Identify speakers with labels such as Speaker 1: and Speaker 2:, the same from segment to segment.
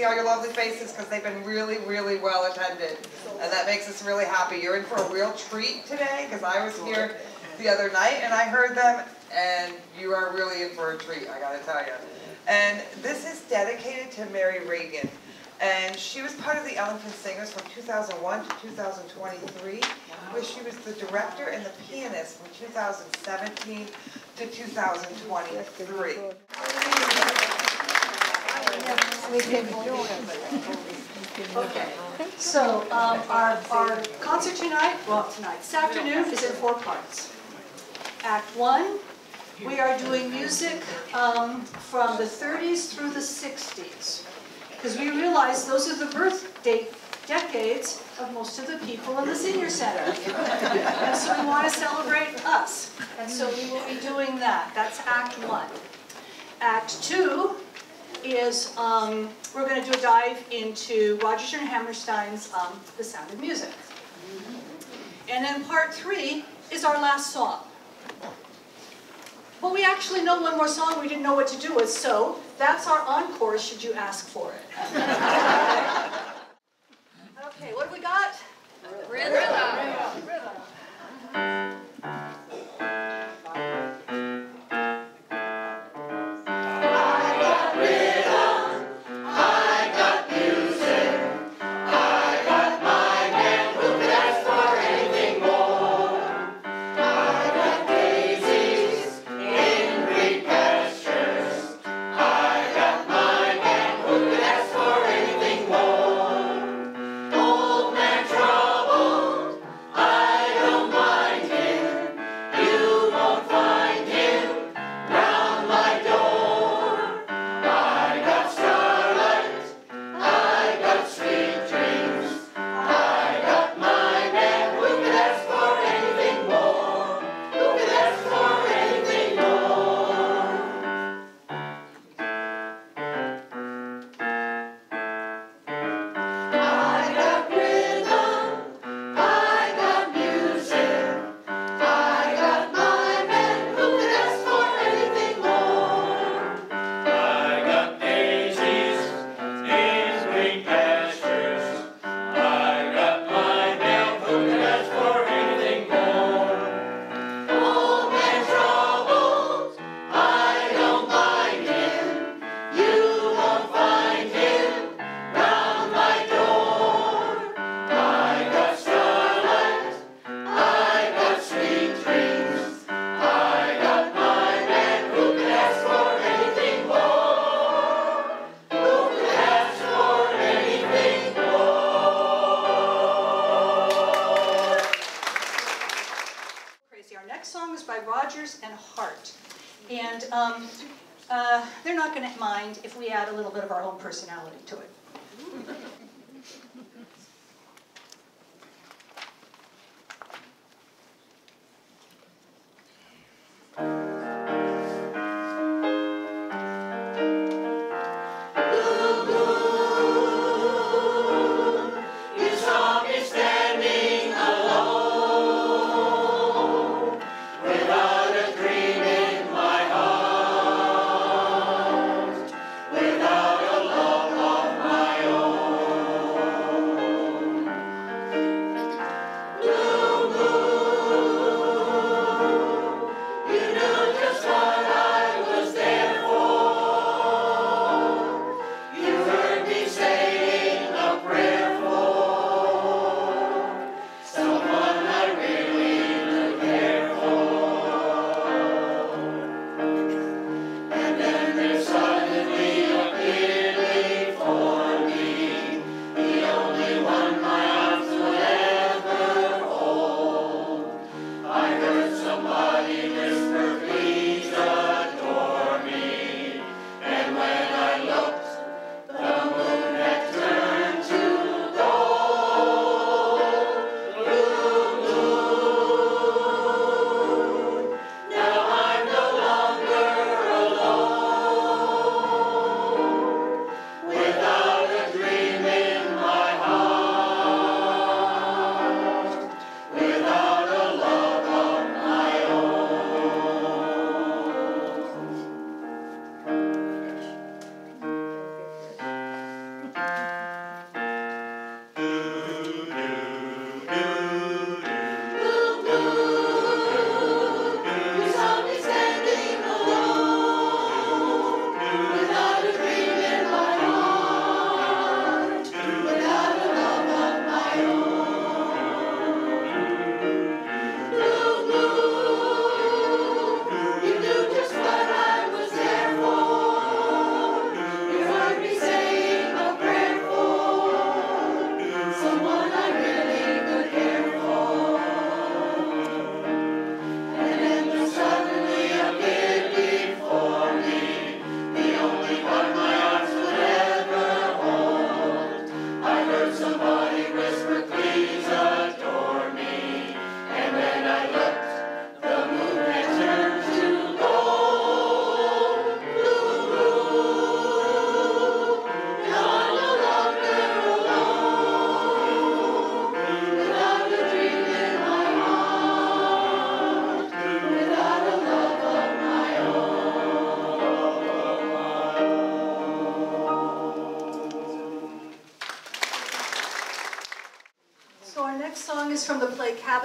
Speaker 1: see all your lovely faces because they've been really, really well attended. And that makes us really happy. You're in for a real treat today because I was here the other night and I heard them, and you are really in for a treat, I gotta tell you. And this is dedicated to Mary Regan. And she was part of the Ellington Singers from 2001 to 2023, where she was the director and the pianist from 2017 to 2023.
Speaker 2: Okay, so um, our, our concert tonight, well, tonight, this afternoon is in four parts. Act one, we are doing music um, from the 30s through the 60s. Because we realize those are the birth date decades of most of the people in the senior center. And so we want to celebrate us. And so we will be doing that. That's Act One. Act Two is um, we're going to do a dive into Rodgers and Hammerstein's um, The Sound of Music. And then part three is our last song. But we actually know one more song we didn't know what to do with, so that's our encore should you ask for it. okay, what do we got?
Speaker 3: Rhythm.
Speaker 2: Rhythm.
Speaker 4: I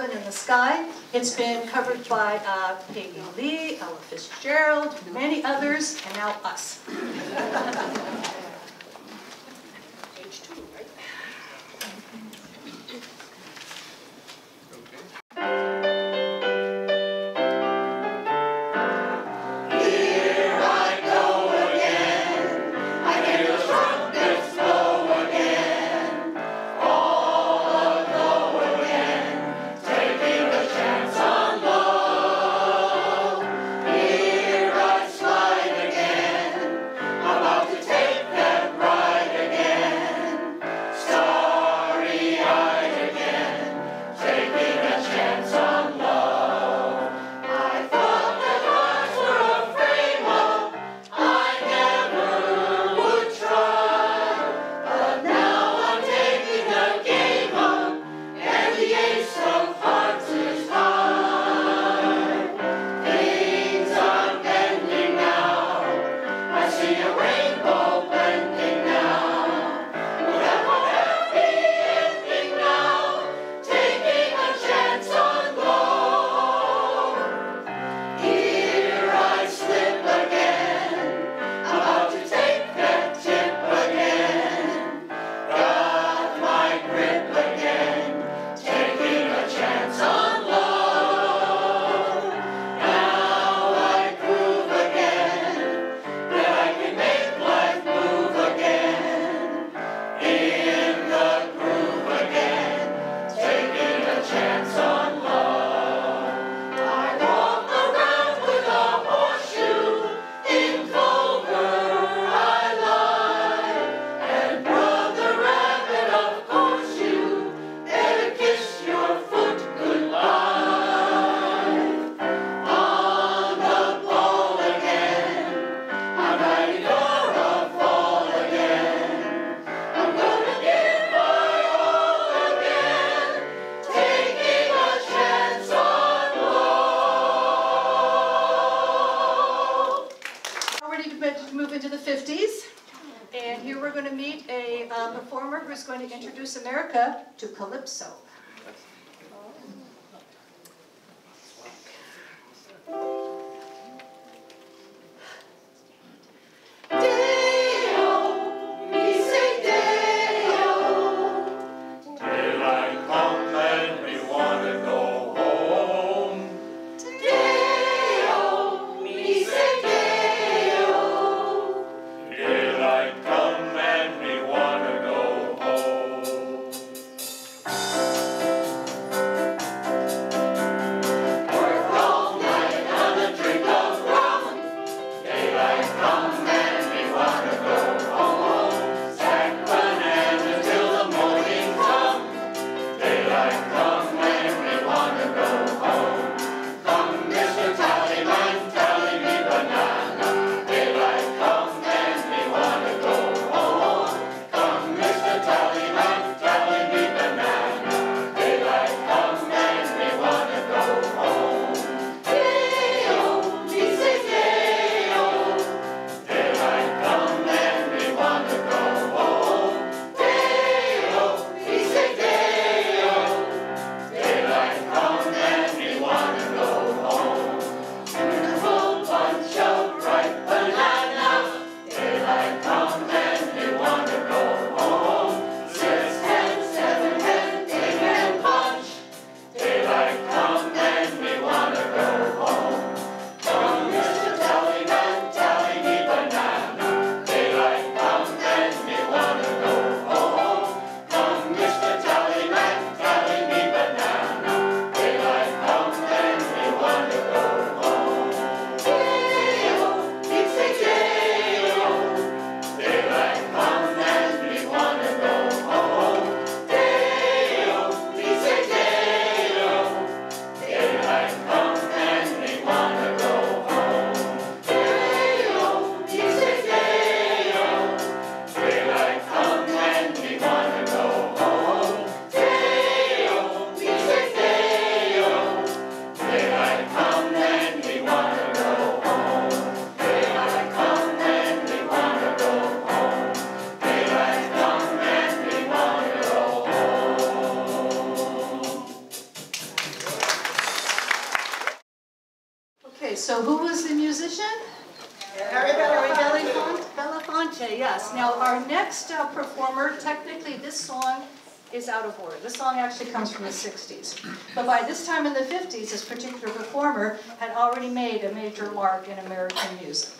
Speaker 4: in the sky. It's been covered by uh, Peggy Lee, Ella Fitzgerald, many others, and now us.
Speaker 5: is out of order. This song actually comes from the 60s. But by this time in the 50s, this particular performer had already made a major mark in American music.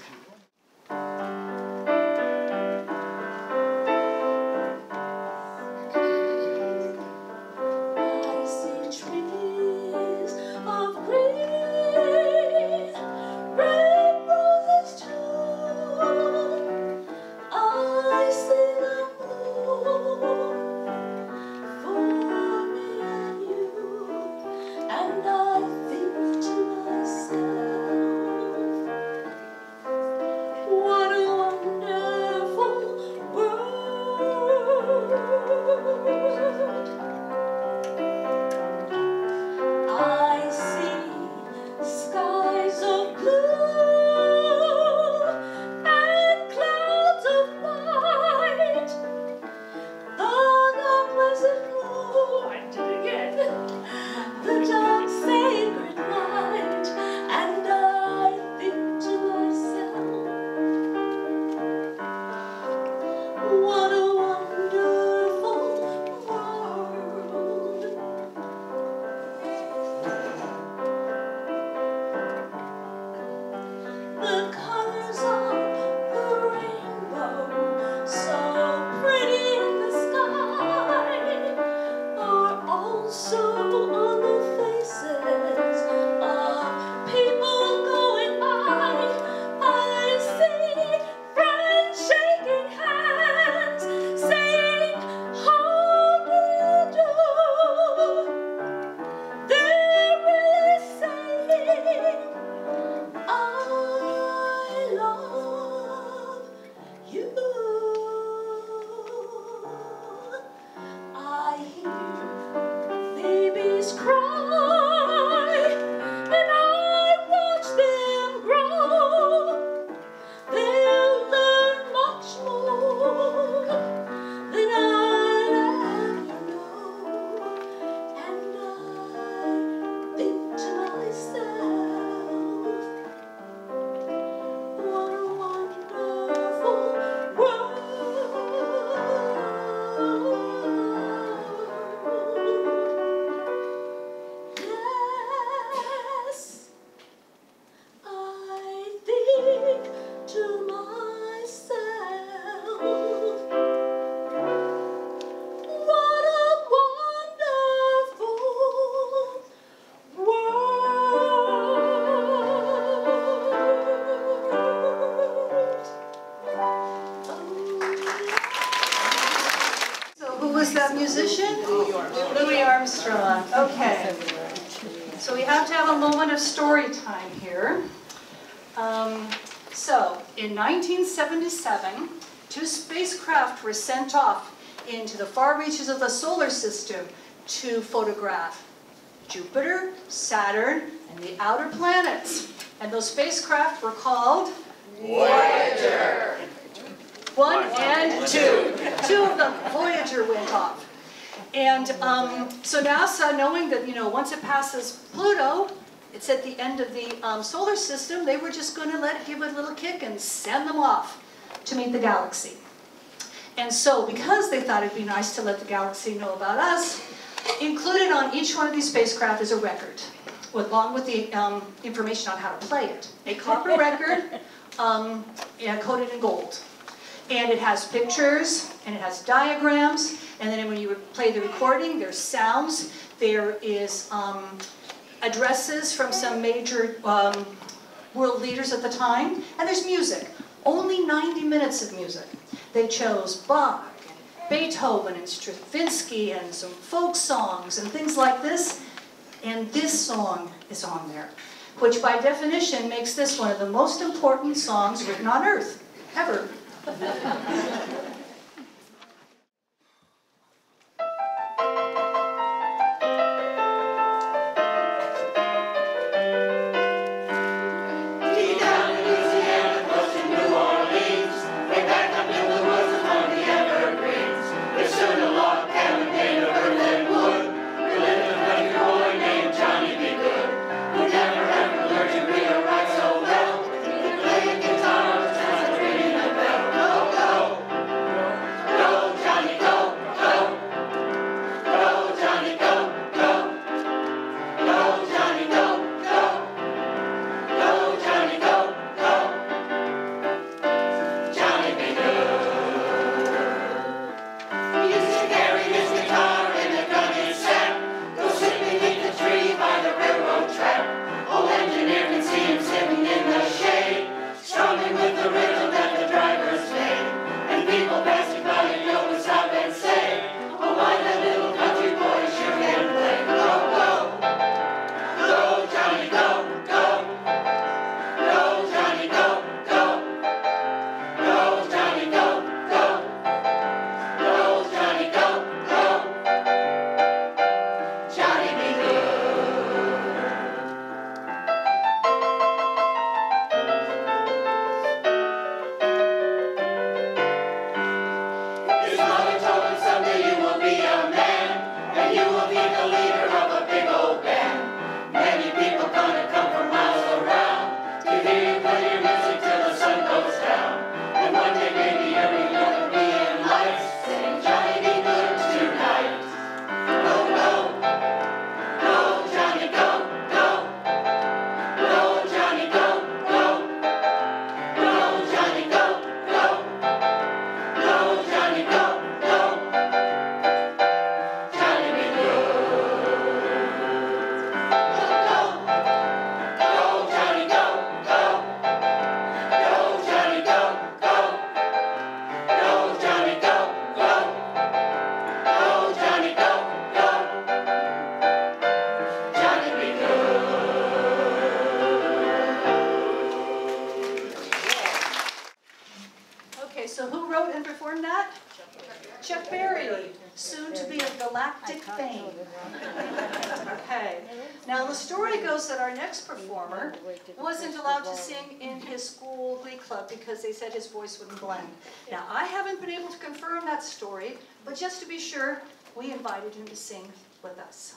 Speaker 2: So
Speaker 5: we have to have a moment of story time here. Um, so, in 1977, two spacecraft were sent off into the far reaches of the solar system to photograph Jupiter, Saturn, and the outer planets. And those spacecraft were called Voyager. One and two. Two of them, Voyager went off. And um, so NASA, knowing that, you know, once it passes Pluto, it's at the end of the um, solar system, they were just going to let it give it a little kick and send them off to meet the galaxy. And so, because they thought it'd be nice to let the galaxy know about us, included on each one of these spacecraft is a record, with, along with the um, information on how to play it. A copper record um, yeah, coated in gold. And it has pictures, and it has diagrams, and then when you play the recording, there's sounds, there is um, addresses from some major um, world leaders at the time, and there's music. Only 90 minutes of music. They chose Bach, and Beethoven, and Stravinsky, and some folk songs, and things like this. And this song is on there, which by definition makes this one of the most important songs written on earth, ever.
Speaker 4: Who never ever learned to read or write haven't been able to confirm that story, but just to be sure, we invited him to sing with us.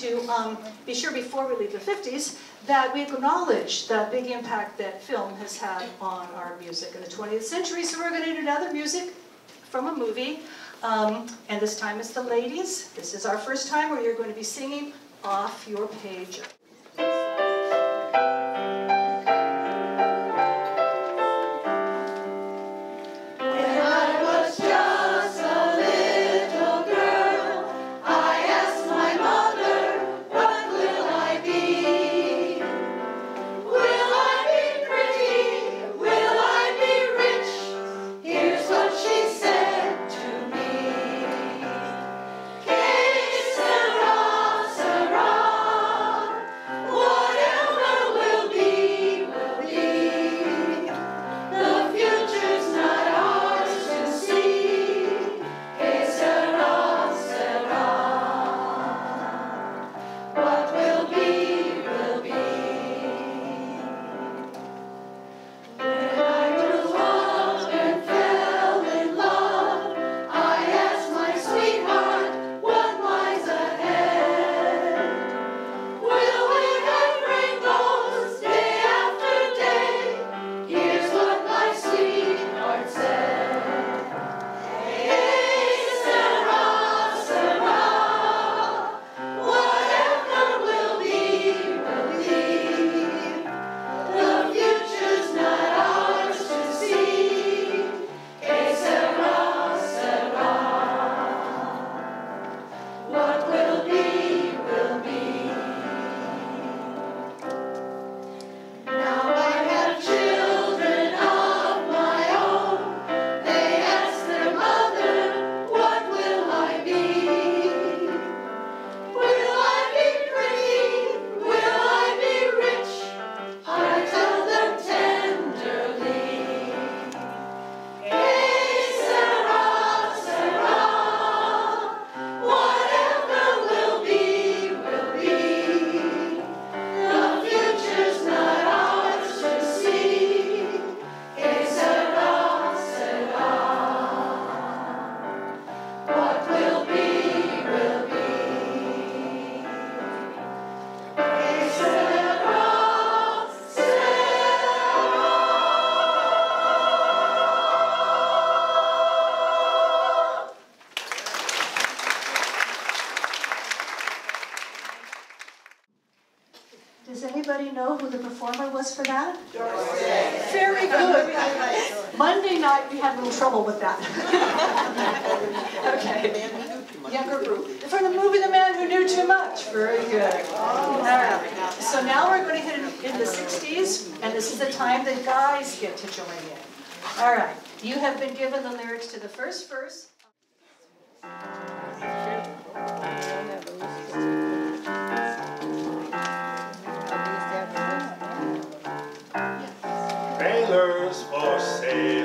Speaker 6: to
Speaker 4: um, be sure before we leave the 50s that we acknowledge the big impact that film has had on our music in the 20th century. So we're going to do another music from a movie. Um, and this time it's the ladies. This is our first time where you're going to be singing off your page.
Speaker 7: sailors forsake.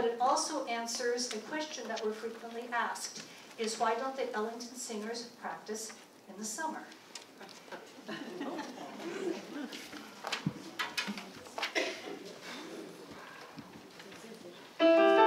Speaker 7: but
Speaker 4: it also answers a question that we're frequently asked, is why don't the Ellington singers practice in the summer?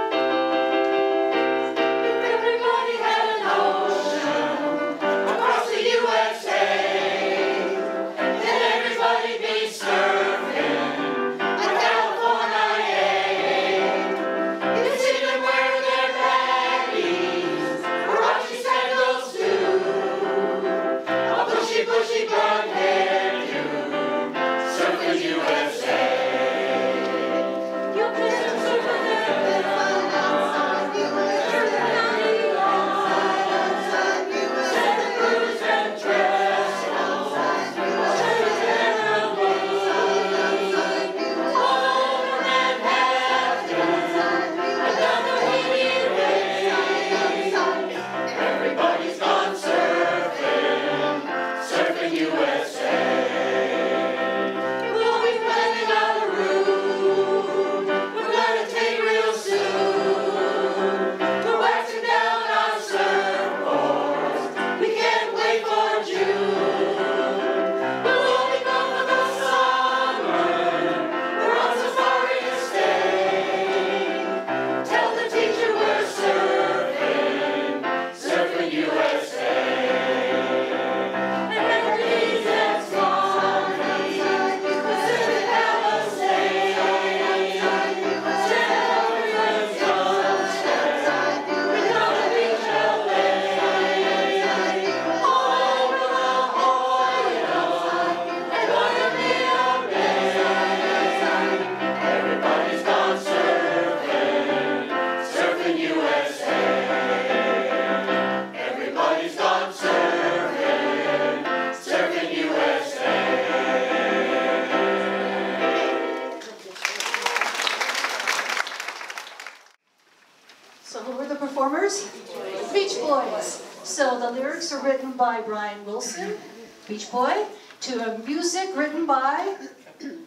Speaker 2: Beach Boy, to a music written by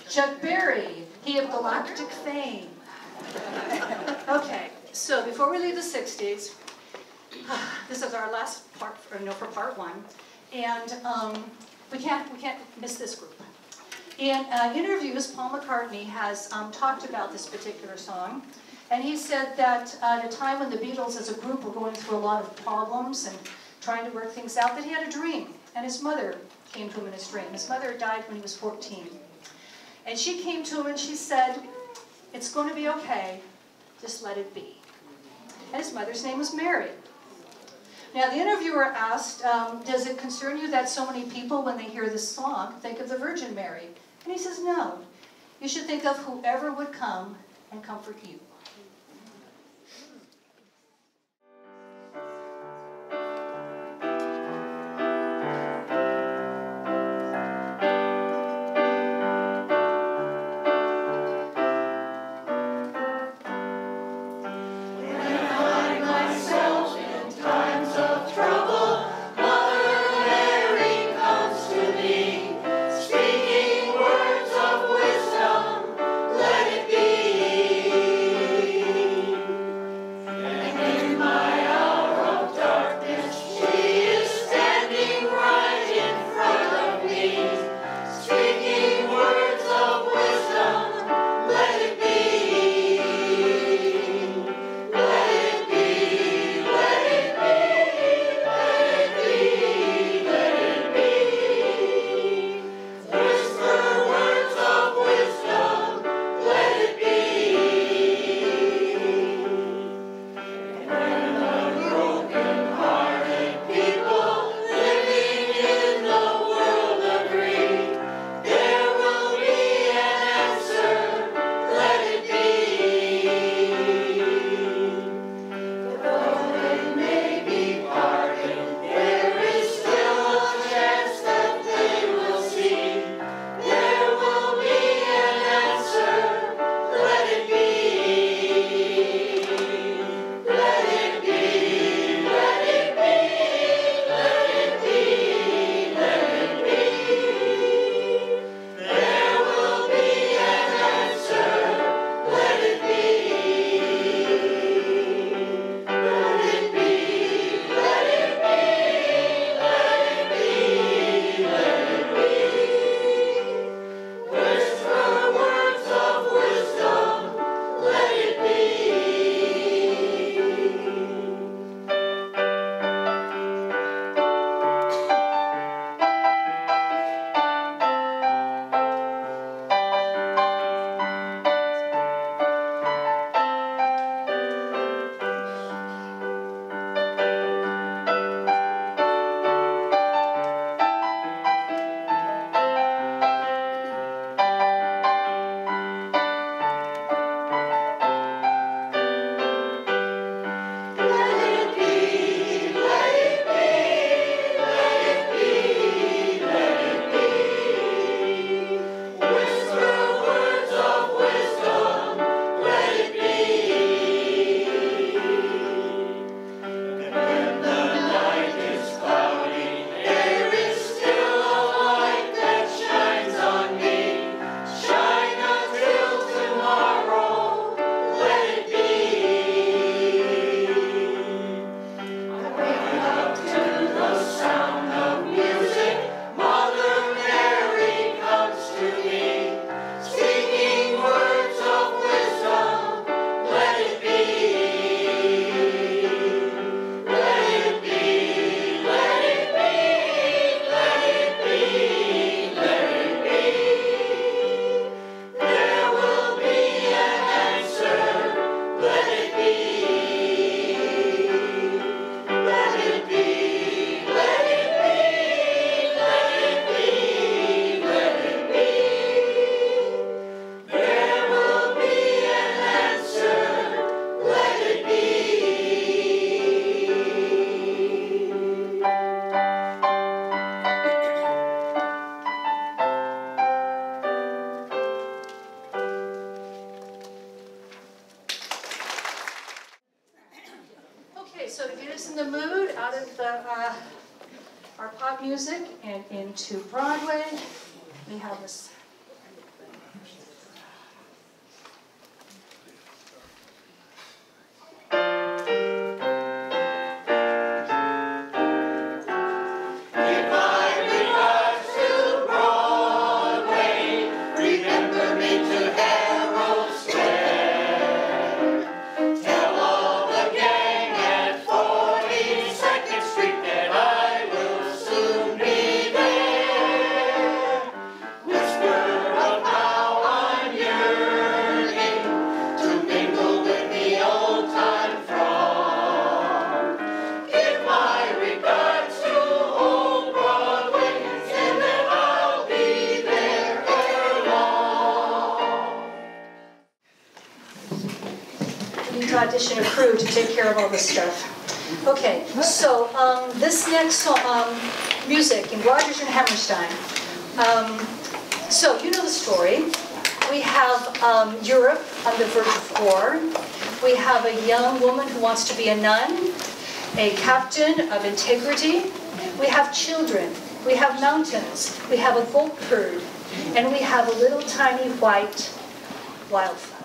Speaker 2: Chuck Berry, he of galactic fame. Okay, so before we leave the 60s, this is our last part, or no, for part one, and um, we can't we can't miss this group. In uh, interviews, Paul McCartney has um, talked about this particular song, and he said that at a time when the Beatles as a group were going through a lot of problems and trying to work things out, that he had a dream, and his mother came to him in his dream. His mother died when he was 14, and she came to him and she said, "It's going to be okay. Just let it be." And his mother's name was Mary. Now, the interviewer asked, um, Does it concern you that so many people, when they hear this song, think of the Virgin Mary? And he says, No. You should think of whoever would come and comfort you.
Speaker 4: And into care of all this stuff. Okay, so um, this next so- um, music in Rodgers and Hammerstein. Um, so you know the story. We have um, Europe on the verge of war. We have a young woman who wants to be a nun, a captain of integrity. We have children. We have mountains. We have a goat herd. And we have a little tiny white wildflower.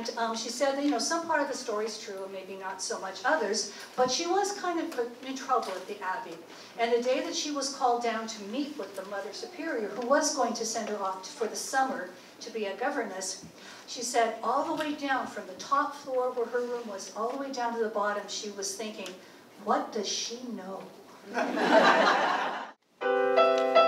Speaker 2: And
Speaker 4: um, she said, you know, some part of the story is true maybe not so much others, but she was kind of in trouble at the Abbey. And the day that she was called down to meet with the Mother Superior, who was going to send her off to, for the summer to be a governess, she said all the way down from the top floor where her room was, all the way down to the bottom, she was thinking, what does she know?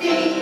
Speaker 4: deer,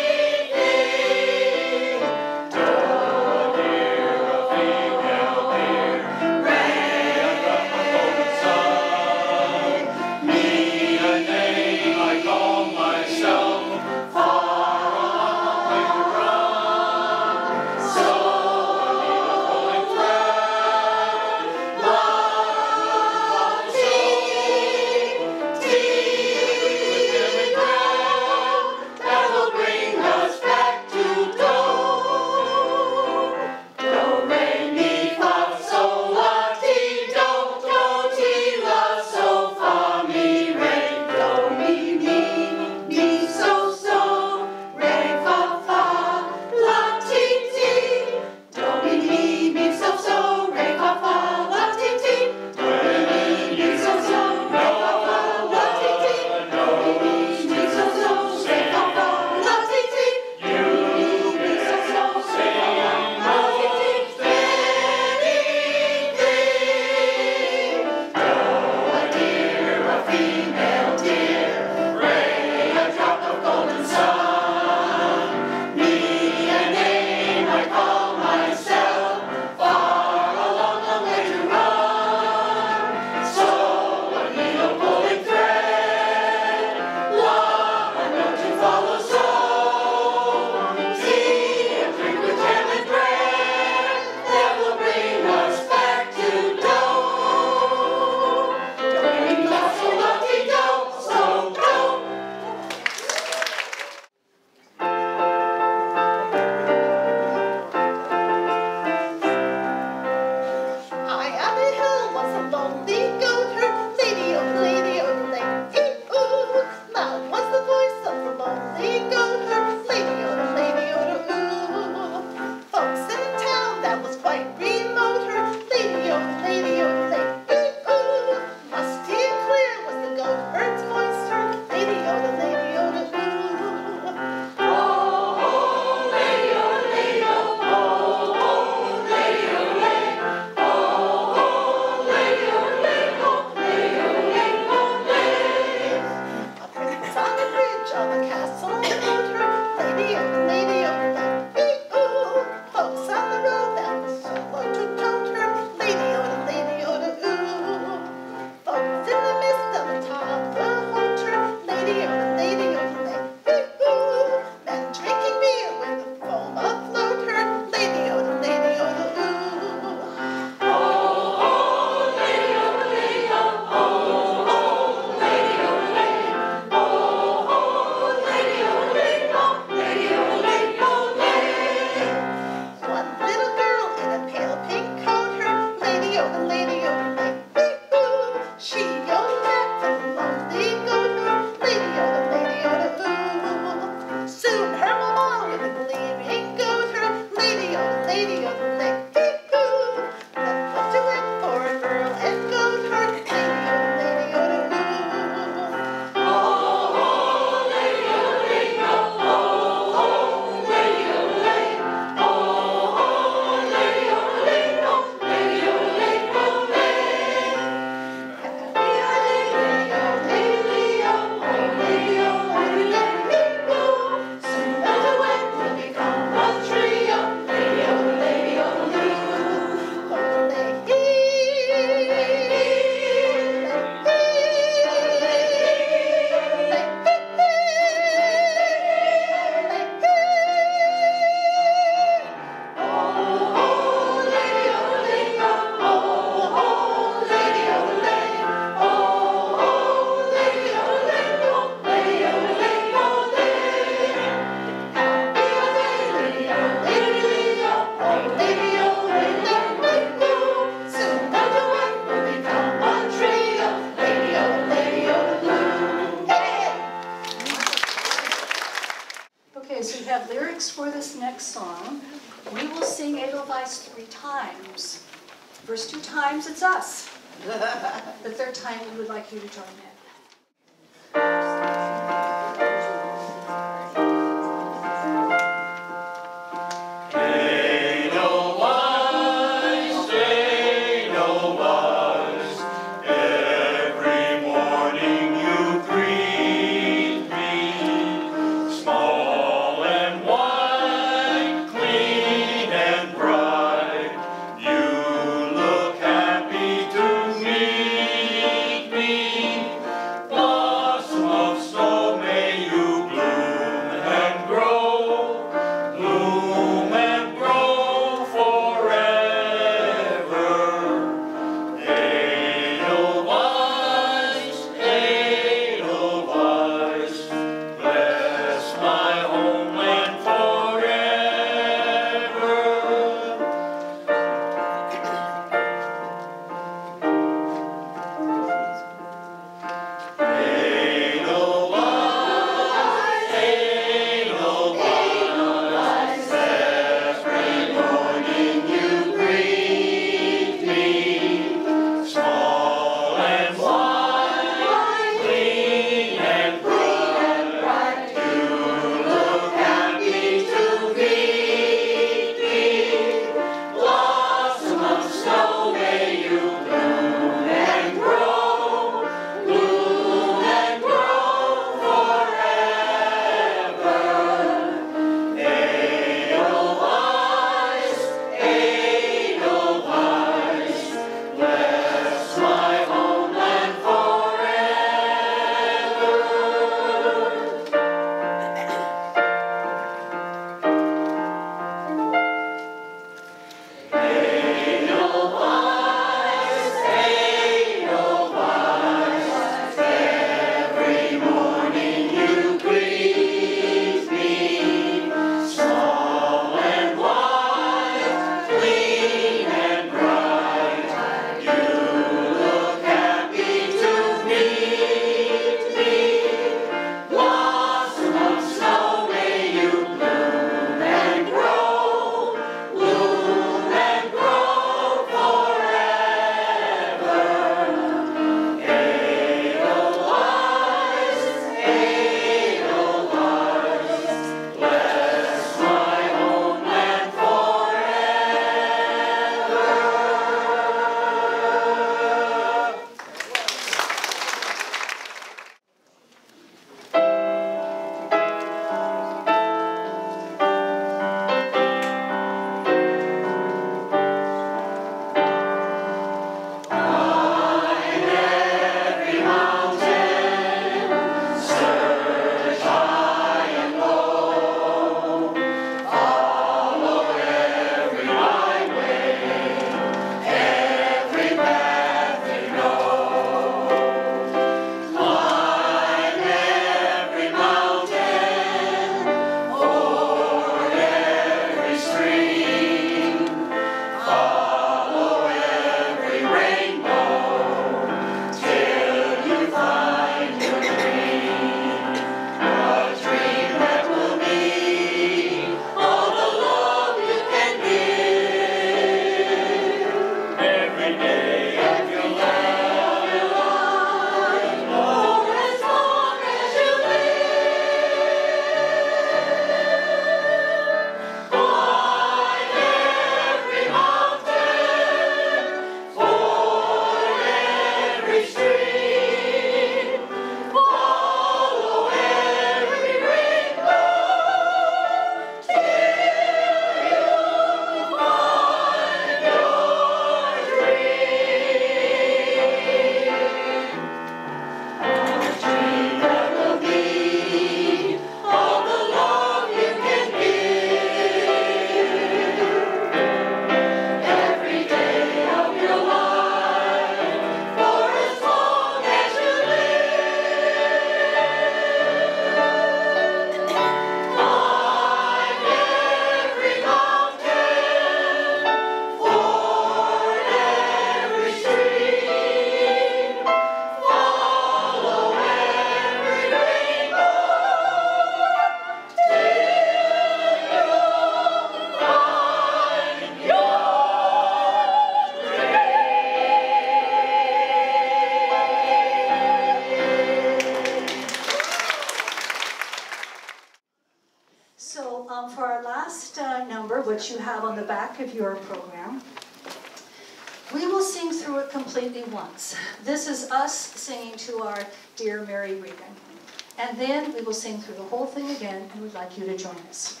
Speaker 4: And then we will sing through the whole thing again, and we'd like you to join us.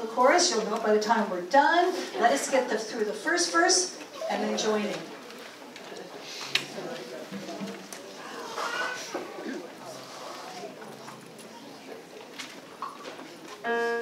Speaker 4: The chorus, you'll know it by the time we're done. Let us get the, through the first verse and then join in.
Speaker 6: Virginia, Blue